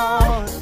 Lord.